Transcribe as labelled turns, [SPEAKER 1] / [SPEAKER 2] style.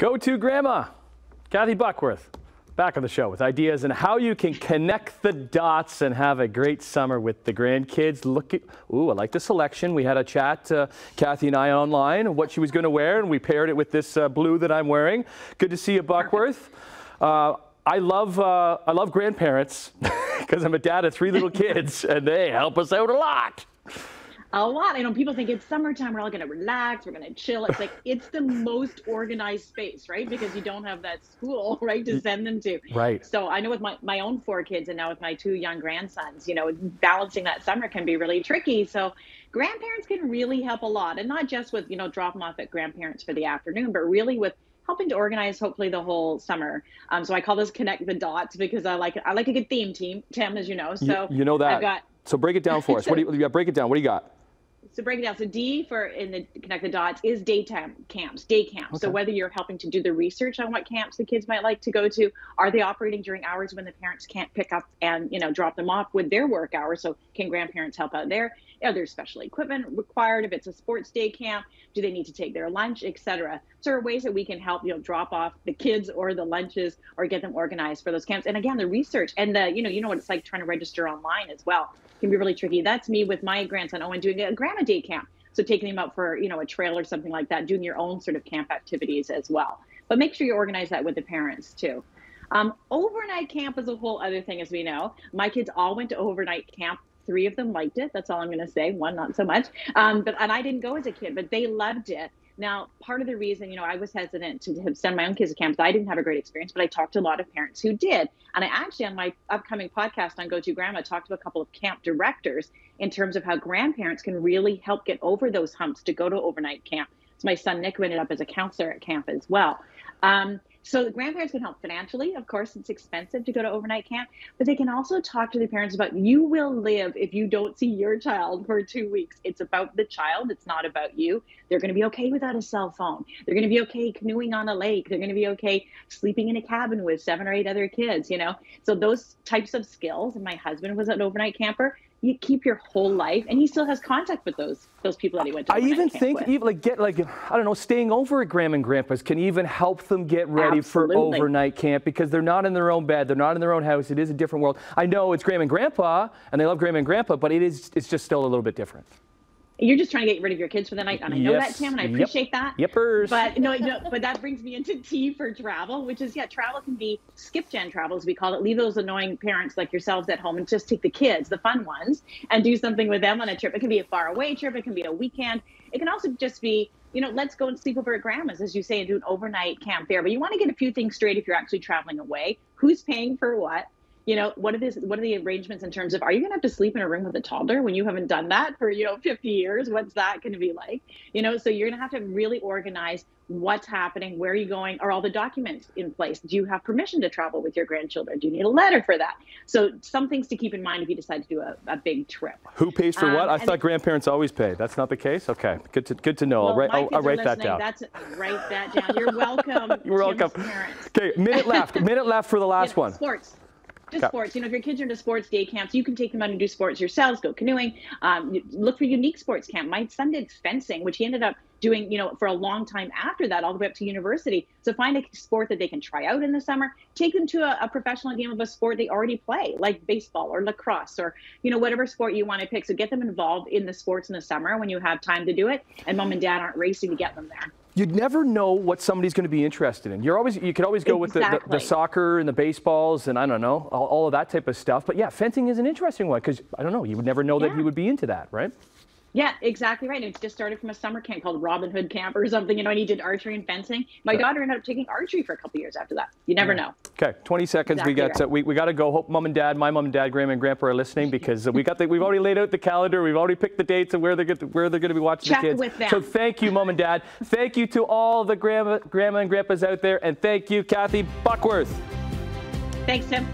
[SPEAKER 1] Go to Grandma, Kathy Buckworth, back on the show with ideas on how you can connect the dots and have a great summer with the grandkids. Look at, ooh, I like the selection. We had a chat, uh, Kathy and I online, what she was going to wear, and we paired it with this uh, blue that I'm wearing. Good to see you, Buckworth. Uh, I love, uh, I love grandparents because I'm a dad of three little kids, and they help us out a lot
[SPEAKER 2] a lot. I know people think it's summertime, we're all going to relax, we're going to chill. It's like it's the most organized space, right? Because you don't have that school, right, to send them to.
[SPEAKER 1] Right.
[SPEAKER 2] So I know with my, my own four kids and now with my two young grandsons, you know, balancing that summer can be really tricky. So grandparents can really help a lot. And not just with, you know, drop them off at grandparents for the afternoon, but really with helping to organize hopefully the whole summer. Um, so I call this connect the dots because I like I like a good theme team, Tim, as you know. So
[SPEAKER 1] you, you know that. I've got so break it down for us. what do you, you break it down? What do you got?
[SPEAKER 2] So break it down. So D for in the connect the dots is daytime camps, day camps. Okay. So whether you're helping to do the research on what camps the kids might like to go to, are they operating during hours when the parents can't pick up and you know drop them off with their work hours? So can grandparents help out there? Are there special equipment required if it's a sports day camp? Do they need to take their lunch, etc. So there are ways that we can help you know drop off the kids or the lunches or get them organized for those camps. And again, the research and the you know you know what it's like trying to register online as well can be really tricky. That's me with my grandson Owen doing a grandma day camp. So taking them out for, you know, a trail or something like that, doing your own sort of camp activities as well. But make sure you organize that with the parents too. Um, overnight camp is a whole other thing, as we know. My kids all went to overnight camp. Three of them liked it. That's all I'm going to say. One not so much. Um, but and I didn't go as a kid, but they loved it. Now, part of the reason, you know, I was hesitant to send my own kids to camp, I didn't have a great experience, but I talked to a lot of parents who did. And I actually, on my upcoming podcast on Go To Grandma, talked to a couple of camp directors in terms of how grandparents can really help get over those humps to go to overnight camp. So my son Nick ended up as a counselor at camp as well. Um, so the grandparents can help financially. Of course, it's expensive to go to overnight camp, but they can also talk to the parents about you will live if you don't see your child for two weeks. It's about the child. It's not about you. They're going to be okay without a cell phone. They're going to be okay canoeing on a lake. They're going to be okay sleeping in a cabin with seven or eight other kids, you know? So those types of skills, and my husband was an overnight camper, you keep your whole life and he still has contact with those those people that he went to
[SPEAKER 1] i even think even like get like i don't know staying over at grandma and grandpa's can even help them get ready Absolutely. for overnight camp because they're not in their own bed they're not in their own house it is a different world. I know it's grandma and grandpa and they love grandma and grandpa but it is it's just still a little bit different
[SPEAKER 2] you're just trying to get rid of your kids for the night, and I know yes. that, Tim, and I appreciate
[SPEAKER 1] yep. that. Yippers.
[SPEAKER 2] But no, no, but that brings me into T for travel, which is yeah, travel can be skip gen travel, as we call it. Leave those annoying parents like yourselves at home and just take the kids, the fun ones, and do something with them on a trip. It can be a far away trip. It can be a weekend. It can also just be you know, let's go and sleep over at grandma's, as you say, and do an overnight camp there. But you want to get a few things straight if you're actually traveling away. Who's paying for what? You know what are this what are the arrangements in terms of are you going to have to sleep in a room with a toddler when you haven't done that for you know 50 years? What's that going to be like? You know so you're going to have to really organize what's happening where are you going? Are all the documents in place? Do you have permission to travel with your grandchildren? Do you need a letter for that? So some things to keep in mind if you decide to do a, a big trip.
[SPEAKER 1] Who pays for um, what i thought grandparents always pay. That's not the case? Okay. Good to good to know. Well, i'll write, I'll, I'll write that down.
[SPEAKER 2] That's write that down. You're welcome
[SPEAKER 1] you're welcome. okay minute left. Minute left for the last one.
[SPEAKER 2] sports just sports. You know, if your kids are into sports day camps, you can take them out and do sports yourselves. Go canoeing. Um, look for unique sports camp. My son did fencing, which he ended up doing, you know, for a long time after that, all the way up to university. So find a sport that they can try out in the summer. Take them to a, a professional game of a sport they already play, like baseball or lacrosse or you know whatever sport you want to pick. So get them involved in the sports in the summer when you have time to do it, and mom and dad aren't racing to get them there
[SPEAKER 1] you'd never know what somebody's going to be interested in. You're always you could always go exactly. with the, the, the, soccer and the baseballs and I don't know all, all, of that type of stuff. But yeah, fencing is an interesting one because I don't know you would never know yeah. that he would be into that, right?
[SPEAKER 2] Yeah, exactly right. And it just started from a summer camp called Robin Hood Camp or something, you know, and he did archery and fencing. My yeah. daughter ended up taking archery for a couple years after that. You never yeah. know.
[SPEAKER 1] Okay, 20 seconds. Exactly we got right. uh, we, we got to go. Hope mom and dad, my mom and dad, grandma and grandpa are listening because we got the, we've already laid out the calendar. We've already picked the dates and where they're to, where they're going to be watching
[SPEAKER 2] Check
[SPEAKER 1] the kids.
[SPEAKER 2] With them.
[SPEAKER 1] So thank you, mom and dad. thank you to all the grandma, grandma and grandpas out there, and thank you, Kathy Buckworth.
[SPEAKER 2] Thanks, Tim.